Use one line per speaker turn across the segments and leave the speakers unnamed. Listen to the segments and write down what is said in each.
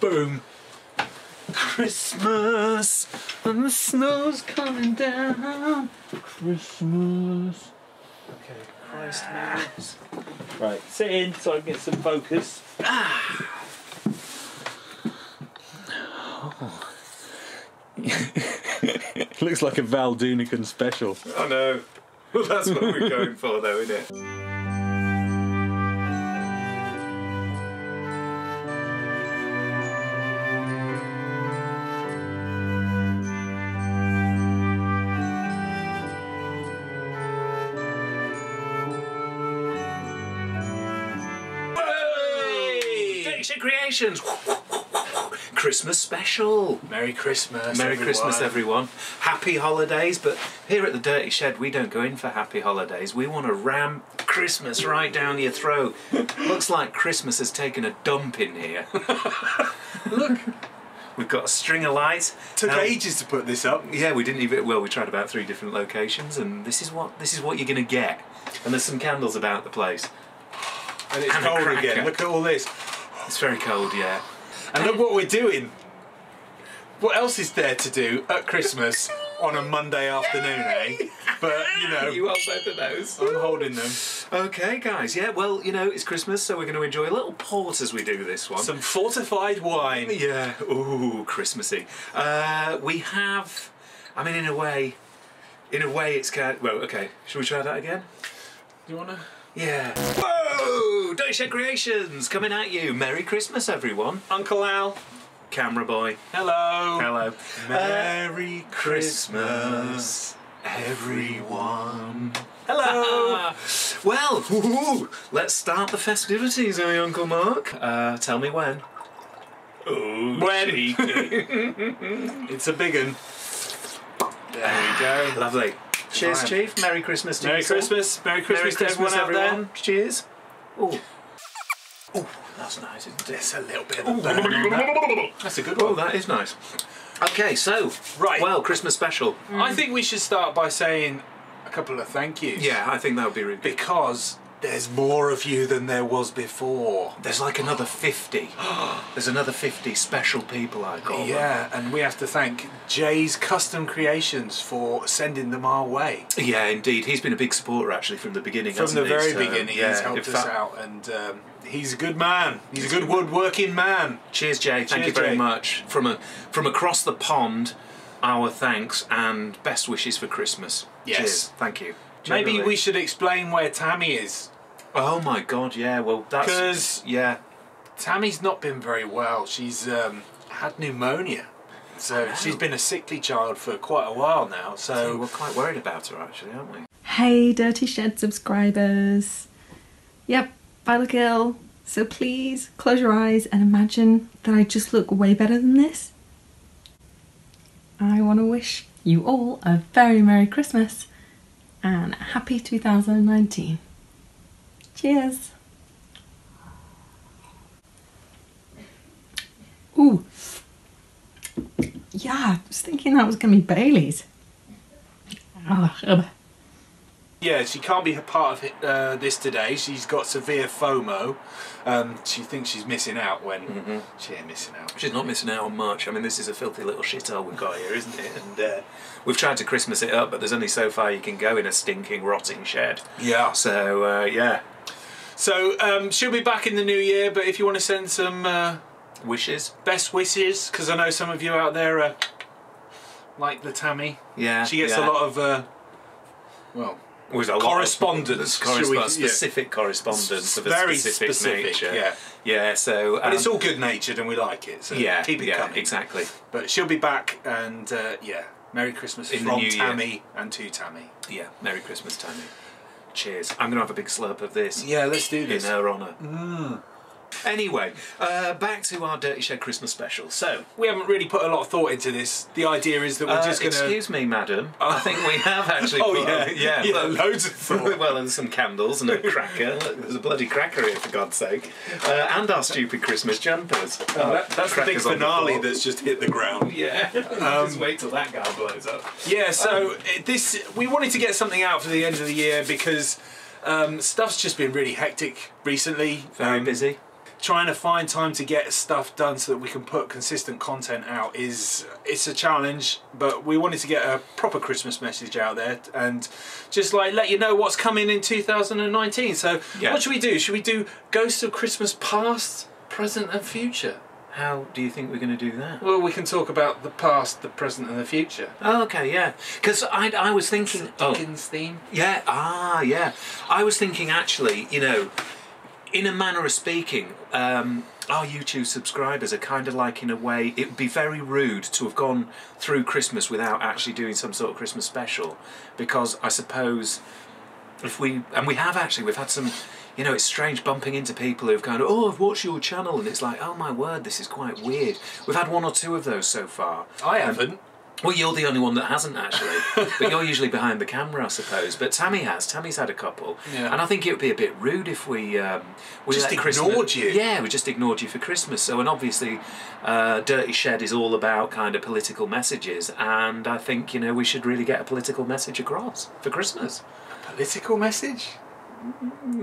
Boom. Christmas and the snow's coming down. Christmas. Okay, Christ knows. Right, sit in so I can get some focus. Ah! Looks like a Val Doonican special.
I know. Well, that's what we're going for, though, isn't it? Creations. Christmas special.
Merry Christmas.
Merry
everyone.
Christmas, everyone. Happy holidays. But here at the Dirty Shed, we don't go in for happy holidays. We want to ram Christmas right down your throat. Looks like Christmas has taken a dump in here. Look. We've got a string of lights.
Took
Now-
ages to put this up.
Yeah, we didn't even. Well, we tried about three different locations, and this is what this is what you're going to get. And there's some candles about the place.
And it's
And
cold again. Look at all this.
It's very cold, yeah.
And look what we're doing. What else is there to do at Christmas on a Monday afternoon, eh? But, you know,
You hold both of those.
I'm holding them.
Okay, guys. Yeah, well, you know, it's Christmas, so we're going to enjoy a little port as we do this one.
Some fortified wine.
Yeah. Ooh, Christmassy. Uh, we have. I mean, in a way, in a way, it's kind. Well, okay. Should we try that again?
Do you want to?
Yeah. Whoa! Dirty Creations coming at you. Merry Christmas, everyone.
Uncle Al.
Camera boy.
Hello.
Hello.
Merry
Christmas, everyone.
Hello.
well, woo-hoo, let's start the festivities, eh, Uncle Mark? Uh, tell me when. Oh,
When? it's a big one. There we go.
Lovely. Cheers. Chief. Merry Christmas to
Merry
you.
Christmas. Merry Christmas,
Merry
to
Christmas,
everyone out
everyone. Cheers. Oh. Oh, that's nice, isn't it?
There's a little bit of a burn that. That's a good
Oh,
one.
that is nice. Okay, so
Right.
Well, Christmas special.
I think we should start by saying a couple of thank yous.
Yeah, I think that would be really big.
Because there's more of you than there was before.
There's like another 50. There's another 50 special people I call them.
Yeah, and we have to thank Jay's Custom Creations for sending them our way.
Yeah, indeed. He's been a big supporter actually from the beginning.
From the
he?
very
So,
beginning,
yeah,
he's helped us out, and um, he's a good man. He's a good woodworking man.
Cheers, Jay. Thank
Cheers,
you very
Jay.
much. From a from across the pond, our thanks and best wishes for Christmas.
Yes.
Cheers. Thank you.
Maybe we should explain where Tammy is.
Oh my God! Yeah. Well, that's
'Cause-
yeah.
Tammy's not been very well. She's um, had pneumonia. So she's been a sickly child for quite a while now.
So
So
we're quite worried about her actually, aren't we?
Hey, Dirty Shed subscribers. Yep, I look ill, so please close your eyes and imagine that I just look way better than this. I want to wish you all a very Merry Christmas and happy 2019. Cheers. Ooh. Yeah, I was thinking that was going to be Bailey's. Ugh.
Yeah, she can't be a part of uh, this today. She's got severe FOMO. Um, she thinks she's missing out when she ain't missing out.
She's not missing out on much. I mean, this is a filthy little shithole we've got here, isn't it? And uh, we've tried to Christmas it up, but there's only so far you can go in a stinking, rotting shed.
Yeah.
So uh, yeah,
So um, she'll be back in the new year. But if you want to send some uh,
wishes.
best wishes, because I know some of you out there are like the Tammy.
Yeah,
She gets
yeah.
a lot of uh, well,
Was a
correspondence,
correspondence,
we- yeah.
specific correspondence of a
Very
specific,
specific,
nature.
yeah.
yeah. So,
but
um,
it's all good natured and we like it. So
yeah,
keep it
yeah,
coming.
exactly.
But she'll be back, and uh, yeah, Merry Christmas
In
from
new year.
Tammy and to Tammy.
Yeah, Merry Christmas, Tammy. Cheers. I'm gonna have a big slurp of this.
Yeah, let's do this in
her honour. Anyway, uh, back to our Dirty Shed Christmas special. So,
We haven't really put a lot of thought into this. The idea is that we're
uh,
just going to.
excuse me, madam. I think we have actually.
Oh
put
yeah,
yeah,
yeah,
look.
loads of thought.
well, and some candles and a cracker. Look, there's a bloody cracker here, for God's sake. Uh, and our stupid Christmas jumpers.
Oh, that, that's the big
on the
finale that's just hit the ground.
Yeah. Just wait till that guy blows up.
Yeah, so it- this we wanted to get something out for the end of the year because um, stuff's just been really hectic recently.
Very
Um,
busy.
Trying to find time to get stuff done so that we can put consistent content out is it's a challenge but we wanted to get a proper christmas message out there and just like let you know what's coming in 2019 so
Yeah.
what should we do should we do ghosts of christmas past present and future
How do you think we're going to do that?
well we can talk about the past the present and the future
Oh, okay, yeah. Because I, I was thinking. Oh,
Dickens theme
yeah. Ah, yeah. I was thinking actually, you know, in a manner of speaking, um, our YouTube subscribers are kind of like, in a way, it would be very rude to have gone through Christmas without actually doing some sort of Christmas special. Because I suppose if we, and we have actually, we've had some, you know, it's strange bumping into people who've gone, oh, I've watched your channel, and it's like, oh my word, this is quite weird. We've had one or two of those so far.
i
Um,
haven't
well, you're the only one that hasn't actually, but you're usually behind the camera, I suppose. But Tammy has. Tammy's had a couple,
Yeah.
and I think it would be a bit rude if we um, we
Just ignored
Christmas-
you.
Yeah, we just ignored you for Christmas. So, and obviously, uh, Dirty Shed is all about kind of political messages, and I think you know we should really get a political message across for Christmas.
political message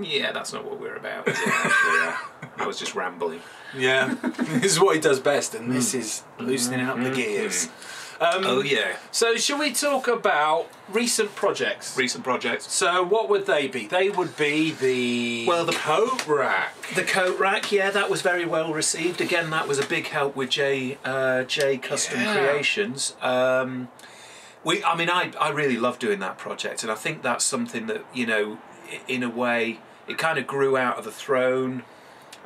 Yeah, that's not what we're about. Is it, actually, yeah. I was just rambling.
yeah this is what he does best and this is loosening up the gears um,
Oh yeah,
So, shall we talk about recent projects?
recent projects.
So, what would they be? They would be the
Well, the-
coat rack.
The coat rack, yeah, that was very well received. Again, that was a big help with J uh, J Custom
Yeah.
Creations. Um, we, I mean, I I really love doing that project, and I think that's something that you know, in a way, it kind of grew out of the throne.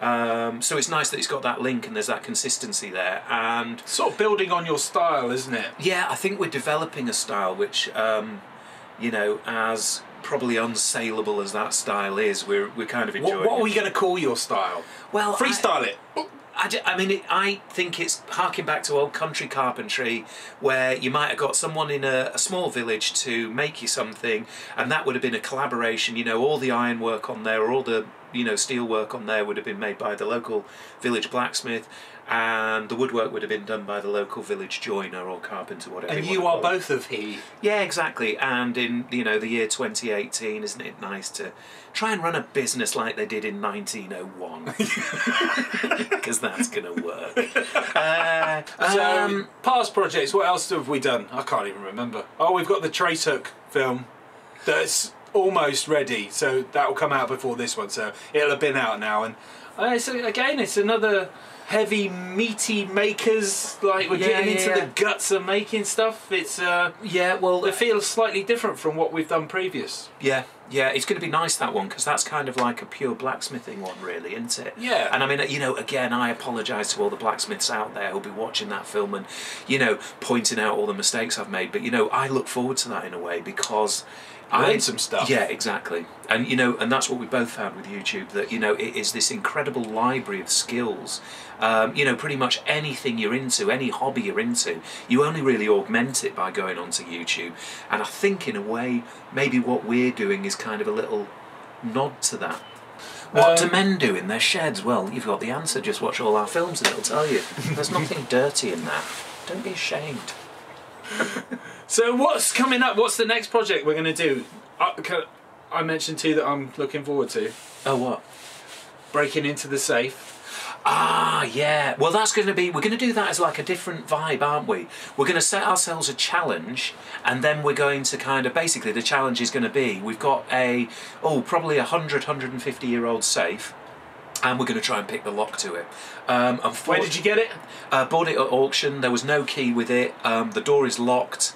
Um, so it's nice that it's got that link and there's that consistency there. And
Sort of building on your style, isn't it?
yeah, I think we're developing a style which, um, you know, as probably unsaleable as that style is, we're we're kind of enjoying.
What, what are we going to call your style?
Well, I-
Freestyle it.
I, I mean, it, I think it's harking back to old country carpentry, where you might have got someone in a, a small village to make you something, and that would have been a collaboration. You know, all the ironwork on there, or all the you know steelwork on there would have been made by the local village blacksmith, and the woodwork would have been done by the local village joiner or carpenter, whatever.
And
you
are both of he.
Yeah, exactly. And in you know the year 2018, isn't it nice to try and run a business like they did in 1901? Because that's gonna work. Uh,
So,
um,
past projects, what else have we done? I can't even remember. Oh, we've got the Trace Hook film that's almost ready, so that will come out before this one, so it'll have been out now. And uh, it's, again, it's another heavy, meaty makers. Like we're
Yeah,
getting into
yeah.
the guts of making stuff. It's uh,
yeah, well,
it feels slightly different from what we've done previous.
yeah, yeah. It's going to be nice that one because that's kind of like a pure blacksmithing one, really, isn't it?
Yeah.
And I mean, you know, again, I apologise to all the blacksmiths out there who'll be watching that film and, you know, pointing out all the mistakes I've made. But you know, I look forward to that in a way because. I
Learn some stuff.
Yeah, exactly. And you know, and that's what we both found with YouTube that you know it is this incredible library of skills. Um, you know, pretty much anything you're into, any hobby you're into, you only really augment it by going onto YouTube. And I think, in a way, maybe what we're doing is kind of a little nod to that. What do
Um,
men do in their sheds? Well, you've got the answer. Just watch all our films and it'll tell you. There's nothing dirty in that. Don't be ashamed.
So what's coming up? What's the next project we're going to do? I, I mentioned two that I'm looking forward to.
Oh, what?
Breaking into the safe.
Ah, yeah. Well, that's going to be. We're going to do that as like a different vibe, aren't we? We're going to set ourselves a challenge, and then we're going to kind of basically the challenge is going to be we've got a oh probably a 100 150 year old safe. And we're going to try and pick the lock to it. Um,
Where did you get it?
Uh, bought it at auction. There was no key with it. Um, the door is locked.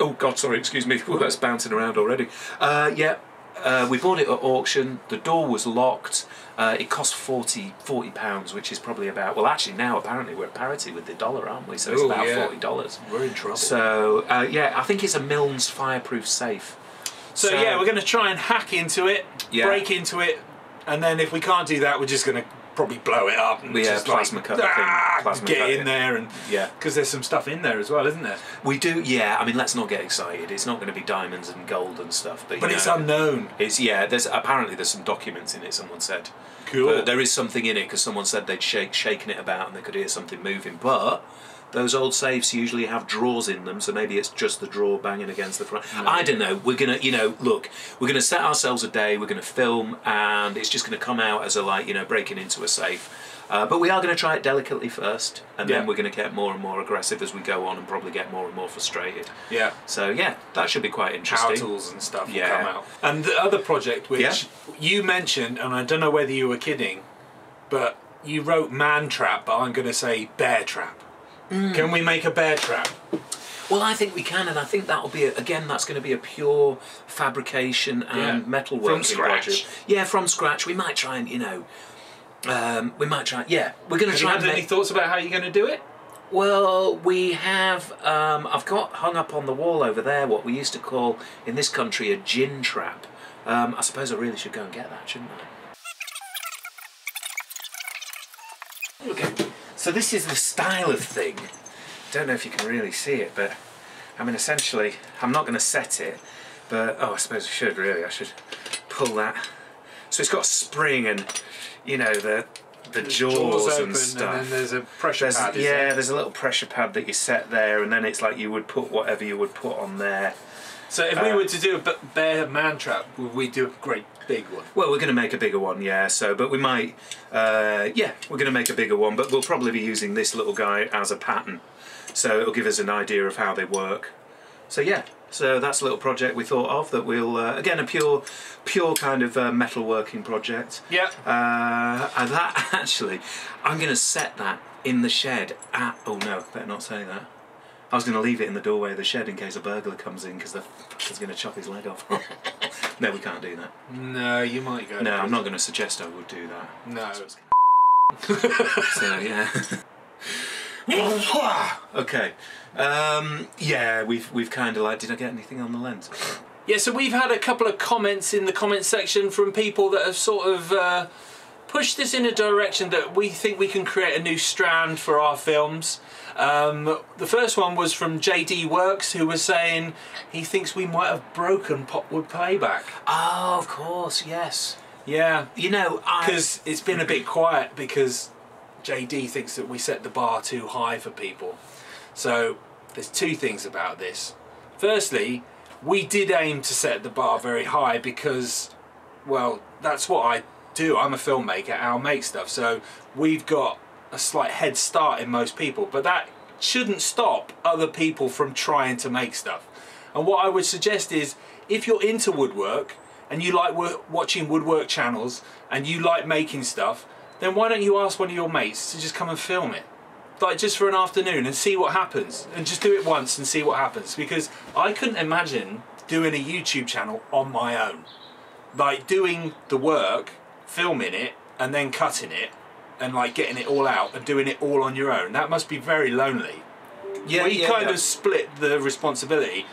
Oh God, sorry, excuse me. Ooh, that's bouncing around already. Uh, yeah, uh, we bought it at auction. The door was locked. Uh, it cost 40 pounds, which is probably about. Well, actually, now apparently we're at parity with the dollar, aren't we? So it's
Ooh,
about
yeah.
forty dollars.
We're in trouble.
So uh, yeah, I think it's a Milners fireproof safe.
So, yeah, we're going to try and hack into it,
Yeah.
break into it, and then if we can't do that, we're just going to probably blow it up and
Yeah,
just
plasma
like,
cut the thing,
ah,
plasma
get
cut
in
it.
there and
Yeah.
because there's some stuff in there as well, isn't there?
We do, yeah. I mean, let's not get excited. It's not going to be diamonds and gold and stuff, but
But it's unknown.
It's yeah. There's apparently there's some documents in it. Someone said.
Cool.
But there is something in it because someone said they'd shake, shaken it about and they could hear something moving. But those old safes usually have drawers in them, so maybe it's just the drawer banging against the front. I don't know. We're gonna, you know, look, we're gonna set ourselves a day. We're gonna film, and it's just gonna come out as a like, you know, breaking into a safe. Uh, but we are going to try it delicately first, and then we're going to get more and more aggressive as we go on, and probably get more and more frustrated.
Yeah.
So yeah, that should be quite interesting.
Power tools and stuff
Yeah.
come out. And the other project which
Yeah.
you mentioned, and I don't know whether you were kidding, but you wrote man trap, but I'm going to say bear trap.
Mm.
Can we make a bear trap?
Well, I think we can, and I think that'll be a, again. That's going to be a pure fabrication and
Yeah.
metalworking
From scratch.
project. Yeah, from scratch. We might try and you know, um, we might try. Yeah, we're going to
Have you
try
had
and
any
make.
thoughts about how you're going to do it?
Well, we have. Um, I've got hung up on the wall over there what we used to call in this country a gin trap. Um, I suppose I really should go and get that, shouldn't I? Okay, so this is the style of thing. Don't know if you can really see it, but I mean, essentially, I'm not going to set it, but oh, I suppose I should really. I should pull that. So it's got a spring and you know the the jaws, and stuff.
and then there's a pressure
There's-
pad.
yeah,
there?
there's a little pressure pad that you set there, and then it's like you would put whatever you would put on there.
So if we were to do a bear man trap, would we do a great big one?
Well, we're going to make a bigger one, yeah. So, but we might, uh, yeah, we're going to make a bigger one, but we'll probably be using this little guy as a pattern, so it'll give us an idea of how they work. So yeah, so that's a little project we thought of that we'll uh, again a pure, pure kind of uh, metalworking project.
Yeah.
Uh, and that actually, I'm going to set that in the shed at. Oh no, better not say that. I was going to leave it in the doorway of the shed in case a burglar comes in because the fucker's going to chop his leg off. no, we can't do that.
No, you might go.
No, I'm not going to suggest I would do that.
No.
So yeah. okay. Um, yeah, we've we've kind of like. Did I get anything on the lens?
Yeah, so we've had a couple of comments in the comment section from people that have sort of uh, pushed this in a direction that we think we can create a new strand for our films. Um, the first one was from JD Works, who was saying he thinks we might have broken Popwood Playback.
Oh, of course, yes.
Yeah,
You know,
because it's been a bit quiet because JD thinks that we set the bar too high for people. So there's two things about this. Firstly, we did aim to set the bar very high because, well, that's what I do. I'm a filmmaker. I'll make stuff. So we've got a slight head start in most people, but that shouldn't stop other people from trying to make stuff. And what I would suggest is if you're into woodwork and you like watching woodwork channels and you like making stuff, then why don't you ask one of your mates to just come and film it? Like just for an afternoon and see what happens. And just do it once and see what happens. Because I couldn't imagine doing a YouTube channel on my own. Like doing the work, filming it, and then cutting it, and like getting it all out and doing it all on your own. That must be very lonely
yeah,
we
yeah,
kind
yeah.
of split the responsibility.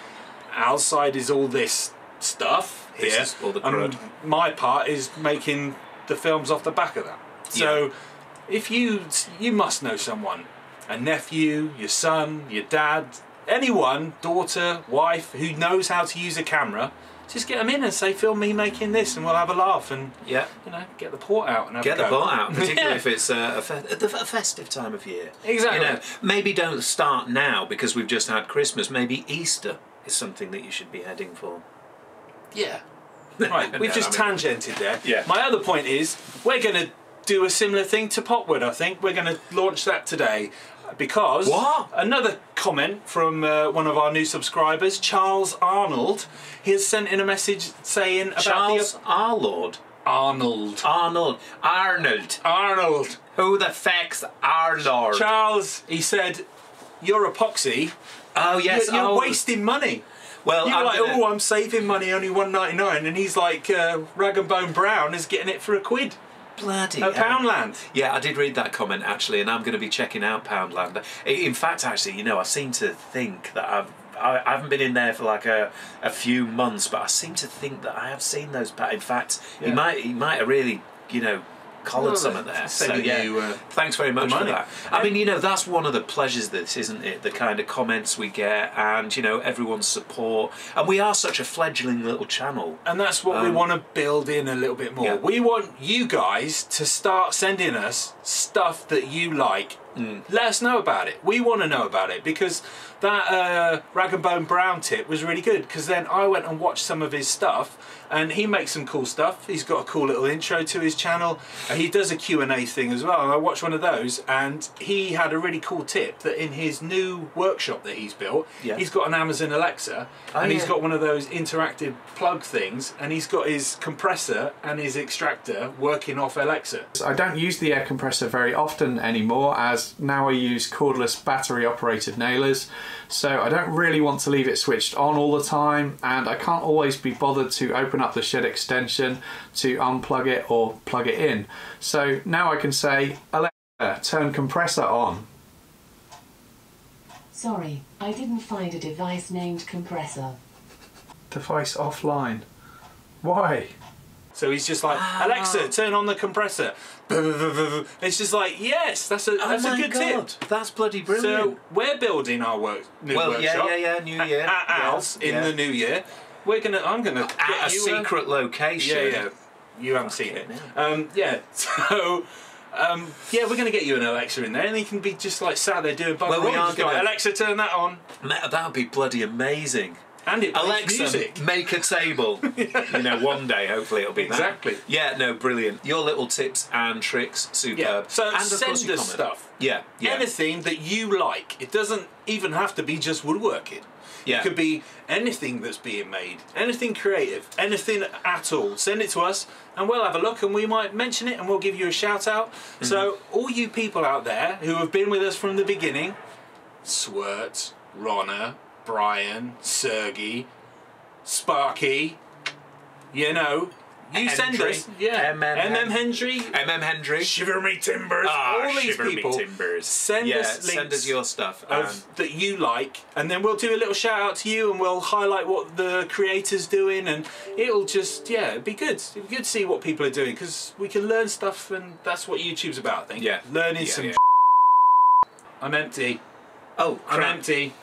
Our side is all this stuff
This
here,
is all the
and my part is making the films off the back of that. So, if you you must know someone, a nephew, your son, your dad, anyone, daughter, wife who knows how to use a camera, just get them in and say, "Film me making this," and we'll have a laugh and
Yeah.
you know get the port out and have
Get the pot out, particularly
Yeah.
if it's uh, a, fe- a, a festive time of year.
Exactly.
You know, maybe don't start now because we've just had Christmas. Maybe Easter is something that you should be heading for.
Yeah. Right, we've
No,
just
I mean-
tangented there.
Yeah.
My other point is we're going to do a similar thing to Popwood, I think. We're going to launch that today because
What?
another comment from uh, one of our new subscribers, Charles Arnold, he has sent in a message saying about
Charles
the
Lord
Arnold.
Arnold Arnold.
Arnold.
Who the feck's our Lord?
Charles, he said, you're epoxy.
oh yes,
you're, you're
oh.
wasting money.
Well,
You're
I'm
like,
gonna-
oh, I'm saving money, only one ninety nine, and he's like, uh, Rag and Bone Brown is getting it for a quid
bloody
oh,
at.
Poundland.
Yeah, I did read that comment actually, and I'm going to be checking out Poundland. In fact, actually, you know, I seem to think that I've. I haven't been in there for like a, a few months, but I seem to think that I have seen those. pa- In fact, he might he might have really, you know, collared
Well,
some of there. So yeah,
you, uh,
thanks very much for that. I mean, you know, that's one of the pleasures this, isn't it? The kind of comments we get, and you know, everyone's support, and we are such a fledgling little channel.
And that's what we
Um,
want to build in a little bit more.
Yeah.
We want you guys to start sending us stuff that you like.
Mm.
Let us know about it. We want to know about it because that uh, Rag and Bone Brown tip was really good. Because then I went and watched some of his stuff, and he makes some cool stuff. He's got a cool little intro to his channel. And he does a Q and A thing as well. And I watched one of those, and he had a really cool tip that in his new workshop that he's built,
Yeah.
he's got an Amazon Alexa,
Oh,
and he's
yeah.
got one of those interactive plug things, and he's got his compressor and his extractor working off Alexa.
I don't use the air compressor very often anymore as now I use cordless battery operated nailers so I don't really want to leave it switched on all the time and I can't always be bothered to open up the shed extension to unplug it or plug it in so now I can say Alexa turn compressor on
Sorry, I didn't find a device named compressor.
device offline why
So he's just like,
Ah.
Alexa, turn on the compressor. It's just like, yes, that's a that's
oh
a good
God,
tip.
that's bloody brilliant.
So we're building our work new
well, yeah,
workshop
yeah, yeah, New Year,
at
yeah,
ours in
yeah.
the new year. We're gonna, I'm gonna
at a secret location.
Yeah, yeah. You haven't seen it. Um, yeah. So. Um, yeah, we're going to get you an Alexa in there, and he can be just like sat there doing.
Well, we are gonna-
Alexa, turn that on,
That would be bloody amazing.
And it
Alexa,
music.
make a table. you know, one day, hopefully, it'll be that.
Exactly.
Yeah, no, brilliant. Your little tips and tricks, superb.
Yeah. So
and
send us
comment.
stuff.
Yeah, yeah.
Anything that you like. It doesn't even have to be just woodworking.
Yeah.
It could be anything that's being made, anything creative, anything at all. Send it to us, and we'll have a look, and we might mention it, and we'll give you a shout out.
Mm-hmm.
So, all you people out there who have been with us from the beginning, Swert, Ronna, Brian, Sergey, Sparky, you know, you send
Hendry.
us, yeah,
MM
Hendry,
MM Hendry.
Shiver Me Timbers,
Ah,
all these
shiver me
people.
timbers.
Send
yeah,
us links
send us your stuff.
of that you like, and then we'll do a little shout out to you, and we'll highlight what the creator's doing, and it'll just yeah, it'd be good. It'd be good to see what people are doing because we can learn stuff, and that's what YouTube's about. I think.
Yeah.
learning
Yeah,
some.
yeah.
I'm empty.
oh,
I'm empty.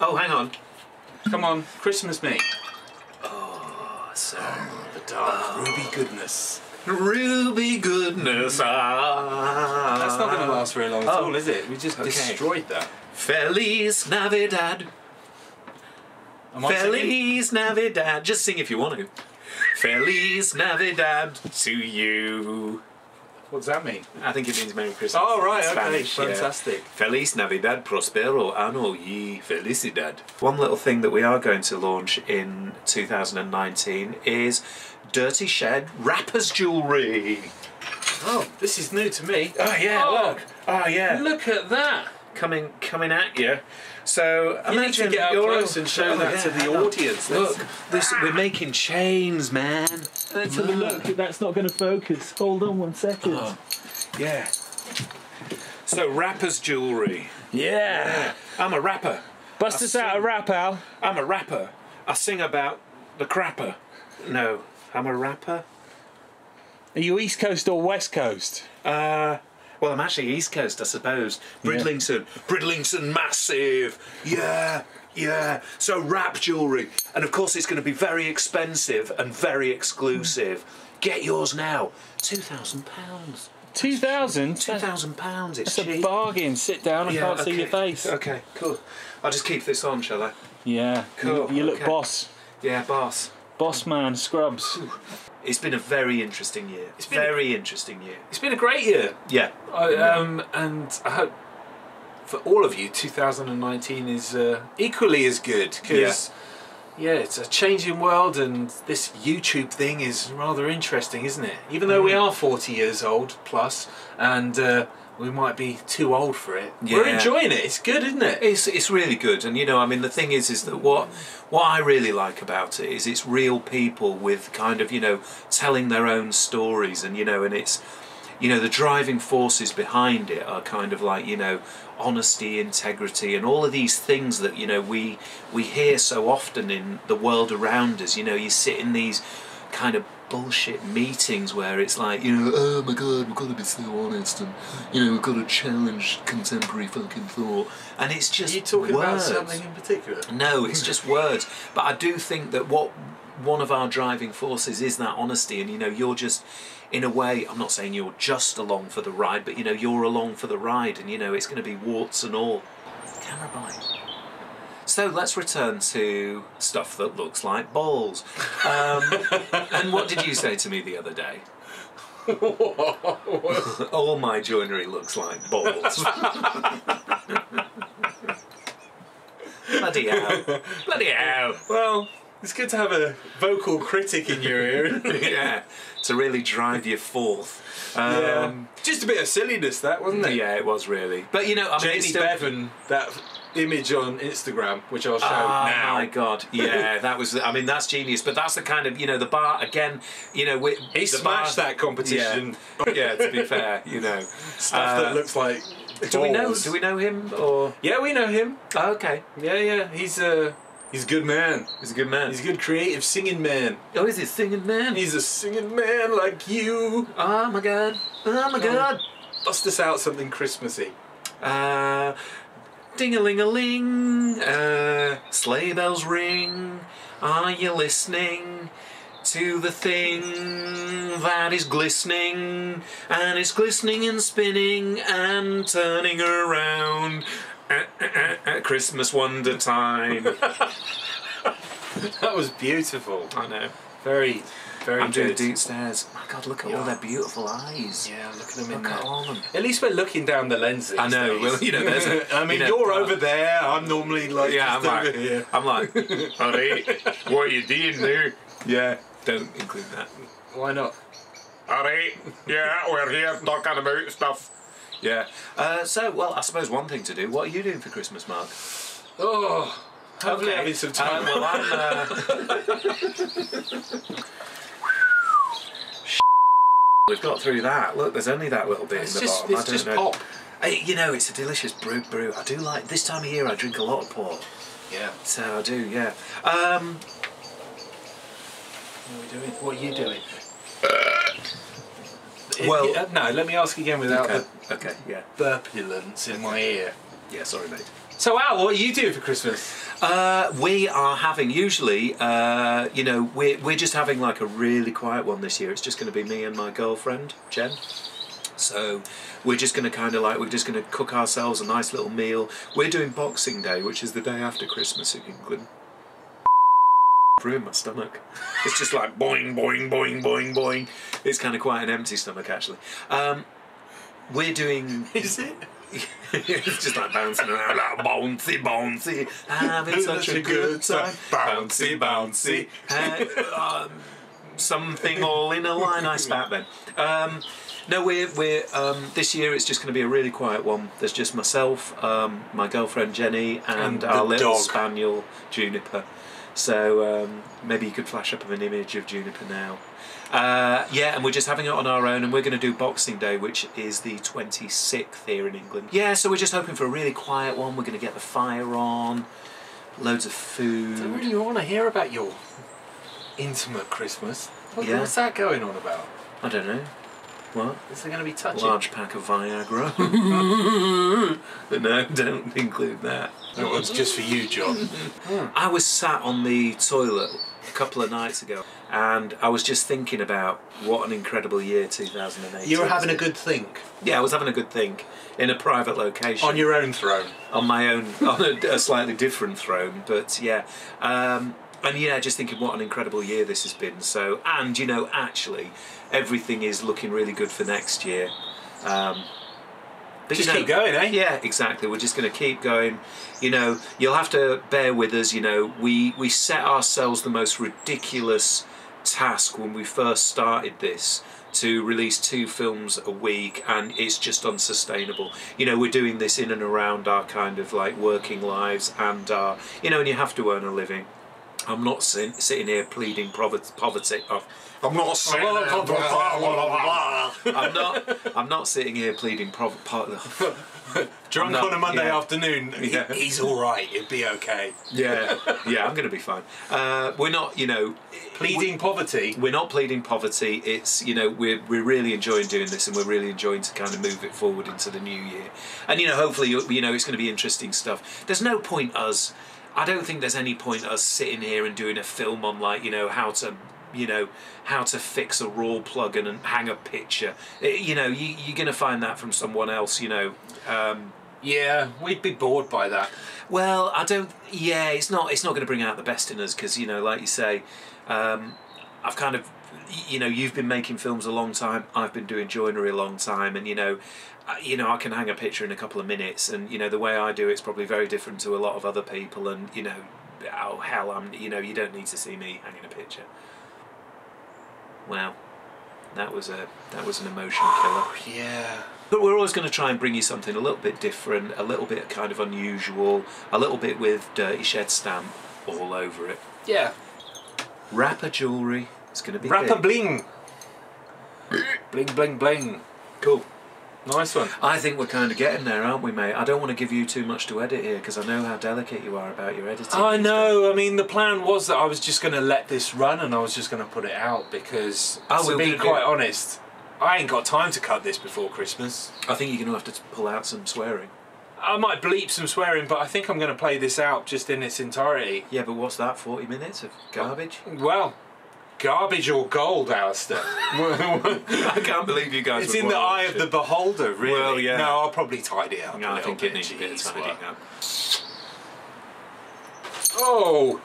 Oh, hang on.
Come on, Christmas me.
Oh, so,
The dark ruby goodness.
Ruby goodness. Ah.
That's not going to last very long at
Oh.
all, is it? We just
Okay.
destroyed that.
Feliz Navidad.
Singing?
Feliz Navidad. Just sing if you want to. Feliz Navidad to you.
What does that mean?
I think it means Merry Christmas.
Oh right, okay,
Spanish, yeah.
fantastic.
Feliz Navidad, prospero Ano y felicidad. One little thing that we are going to launch in 2019 is Dirty Shed Rappers Jewellery.
Oh, this is new to me.
Oh yeah,
Oh.
look. Oh yeah.
Look at that.
Coming coming at you. So
You need to get up
you're-
close and show
Oh,
that
yeah,
to the
hang on.
audience.
Look, this we're making chains, man.
Let's have a look. That's not going to focus. Hold on one second.
Oh. Yeah. So rappers jewellery.
Yeah.
I'm a rapper.
Bust us out a rap, Al.
I'm a rapper. I sing about the crapper. No, I'm a rapper.
Are you East Coast or West Coast?
Uh, well, I'm actually East Coast, I suppose. Bridlington. Bridlington Massive. Yeah, yeah. So rap jewellery. And of course, it's going to be very expensive and very exclusive. Get yours now. £2,000.
Two thousand.
£2,000. It's
It's a bargain. Sit down. I
Yeah,
can't see your face.
Okay, cool. I'll just keep this on, shall I?
Yeah.
Cool,
You, you look
okay.
boss.
Yeah, boss.
Boss man. Scrubs.
It's been a very interesting year. It's
been a-
very interesting year.
It's been a great year.
Yeah.
I, um, and I hope for all of you, 2019 is uh, equally as good because. Yeah, it's a changing world, and this YouTube thing is rather interesting, isn't it? Even though
Mm.
we are 40 years old plus, and uh, we might be too old for it, we're enjoying it. It's good, isn't it?
It's it's really good, and you know, I mean, the thing is, is that what what I really like about it is it's real people with kind of you know telling their own stories, and you know, and it's you know the driving forces behind it are kind of like you know honesty, integrity, and all of these things that you know we we hear so often in the world around us. You know, you sit in these kind of bullshit meetings where it's like, you know, oh my god, we've got to be so honest and, you know, we've got to challenge contemporary fucking thought. And it's
Are
just
you talking about something in particular?
No, it's just words. But I do think that what one of our driving forces is that honesty, and you know, you're just. In a way, I'm not saying you're just along for the ride, but you know, you're along for the ride, and you know, it's going to be warts and all. Camera bite. So let's return to stuff that looks like balls. Um, and what did you say to me the other day? All my joinery looks like balls. Bloody hell. Bloody hell.
Well, it's good to have a vocal critic in your ear.
yeah, to really drive you forth.
yeah.
Um,
Just a bit of silliness, that wasn't it?
yeah, it was really. But you know, I mean,
Jamie Bevan, that image on Instagram, which I'll show
Oh
now.
my god! Yeah, that was. I mean, that's genius. But that's the kind of you know the bar again. You know, we,
He smashed
bar-
that competition.
Yeah, to be fair, you know.
Stuff
Uh,
that looks like.
Do we know? Do we know him or?
Yeah, we know him.
Oh, okay,
Yeah, yeah. He's a he's a good man.
he's a good man.
He's a good creative singing man.
oh, is he a singing man?
He's a singing man like you.
Oh my god! Oh my god!
Bust us out something Christmassy.
Uh, ding a ling a ling, uh, sleigh bells ring. Are you listening to the thing that is glistening? And it's glistening and spinning and turning around. At, Christmas wonder time.
That was beautiful.
I know.
Very, very
I'm doing
good.
deep stares. My God, look at all their beautiful eyes.
Yeah, look at them in
Look at
there.
all them.
At least we're looking down the lenses.
I know, well, you know, there's a-
I mean,
you know,
you're
but-
over there. I'm normally like
Yeah, I'm like,
here.
I'm like, alright, what are you doing there? Yeah, don't include that.
Why not?
Alright, yeah, we're here talking about stuff. Yeah. Uh, so, well, I suppose one thing to do. What are you doing for Christmas, Mark?
Oh, hopefully having some time.
Uh, well, I'm. Uh... We've got through that. Look, there's only that little bit
it's
in the
just,
bottom.
it's
I don't
just
know.
pop.
Hey, you know, it's a delicious brew. Brew. I do like this time of year. I drink a lot of port,
Yeah.
so I do. Yeah. Um,
What are we doing? What are you doing?
Well-
Uh, no. Let me ask again without
okay. Okay. Yeah.
the burpulence in my ear.
Yeah. Sorry, mate.
So, Al, what are you doing for Christmas?
Uh, we are having usually, uh, you know, we're we're just having like a really quiet one this year. It's just going to be me and my girlfriend Jen. So we're just going to kind of like we're just going to cook ourselves a nice little meal. We're doing Boxing Day, which is the day after Christmas in England. Ruin my stomach. It's just like boing, boing, boing, boing, boing. It's kind of quite an empty stomach actually. Um, we're doing
Is it?
It's just like bouncing around, like bouncy, bouncy, having such a good time, bouncy, bouncy, uh, um, something all in a line. I spat then. Um, no, we're we're um, this year. It's just going to be a really quiet one. There's just myself, um, my girlfriend Jenny, and,
And
our little
dog.
spaniel Juniper. So um, maybe you could flash up of an image of Juniper now. Uh, yeah, and we're just having it on our own, and we're going to do Boxing Day, which is the 26th here in England. Yeah, so we're just hoping for a really quiet one. We're going to get the fire on, loads of
I
food.
really want to hear about your intimate Christmas. What,
Yeah.
What's that going on about?
I don't know. What?
Is it going to be touching?
Large pack of Viagra. no, don't include that.
That one's just for you, John.
I was sat on the toilet a couple of nights ago, and I was just thinking about what an incredible year 2008.
You were having a good think
Yeah, I was having a good think in a private location.
on your own throne.
on my own on a, a slightly different throne but yeah um, and yeah just thinking what an incredible year this has been so and you know actually everything is looking really good for next year um, but,
Just
you know,
keep going, eh?
yeah exactly we're just going to keep going you know you'll have to bear with us you know we we set ourselves the most ridiculous task when we first started this to release two films a week and it's just unsustainable you know we're doing this in and around our kind of like working lives and uh, you know and you have to earn a living I'm not sit, sitting here pleading poverty. poverty of, I'm not sitting here. I'm not. I'm not sitting here pleading poverty. po-
Drunk
No,
on a Monday
yeah.
afternoon. he- He's all right. It'd be okay.
Yeah, yeah. I'm going to be fine. Uh, we're not, you know,
Pleading poverty.
we're not pleading poverty. It's you know we're we're really enjoying doing this, and we're really enjoying to kind of move it forward into the new year. And you know, hopefully, you you know, it's going to be interesting stuff. There's no point us. I don't think there's any point us sitting here and doing a film on like you know how to. You know how to fix a raw plug and hang a picture. Eh, You know you, you're going to find that from someone else. You know, um,
Yeah, we'd be bored by that.
well, I don't. Yeah, it's not. It's not going to bring out the best in us because you know, like you say, um, I've kind of, you know, you've been making films a long time. I've been doing joinery a long time, and you know, uh, you know, I can hang a picture in a couple of minutes, and you know, the way I do it's probably very different to a lot of other people, and you know, oh hell, I'm. You know, you don't need to see me hanging a picture. Wow, that was a that was an emotion killer.
Oh, yeah.
But we're always going to try and bring you something a little bit different, a little bit kind of unusual, a little bit with Dirty Shed stamp all over it.
Yeah.
Rapper jewellery. It's going to be
Rapper
big.
bling. bling, bling, bling.
Cool.
Nice one.
I think we're kind of getting there, aren't we, mate? I don't want to give you too much to edit here because I know how delicate you are about your editing.
I know. I mean, the plan was that I was just going to let this run and I was just going to put it out because,
Oh,
to be quite
it.
honest, I ain't got time to cut this before Christmas.
I think you're going to have to pull out some swearing.
I might bleep some swearing, but I think I'm going to play this out just in its entirety.
Yeah, but what's that? 40 minutes of garbage?
Well, garbage or gold, Alistair.
I can't believe you guys
it's
would
in the
want
eye of the beholder, really.
Well, yeah.
No, I'll probably tidy it up.
No,
a
I
little
think it
bit.
needs a bit of
Jeez,
tidying
what?
up.
Oh!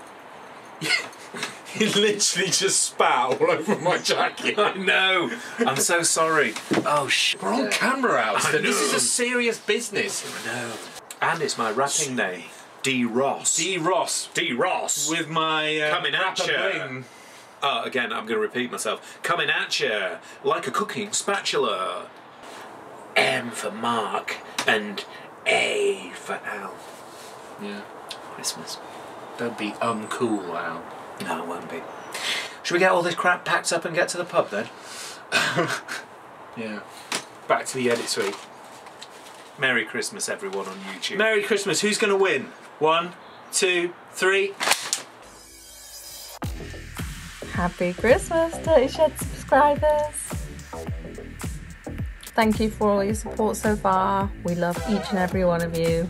he literally just spat all over my jacket.
I know. I'm so sorry. Oh, shit.
We're on camera, Alistair. This is a serious business.
No. And it's my rapping name. D Ross.
D. Ross
D Ross.
with my uh,
Coming at
rapper
ya.
bling.
Uh, again, I'm going to repeat myself. Coming at you like a cooking spatula. M for Mark and A for Al.
Yeah.
Christmas.
Don't be uncool, Al.
No, it won't be. Should we get all this crap packed up and get to the pub then?
Yeah. Back to the edit suite.
Merry Christmas, everyone on YouTube.
Merry Christmas. Who's going to win? One, two, three.
Happy Christmas, Dirty Shed subscribers! Thank you for all your support so far. We love each and every one of you.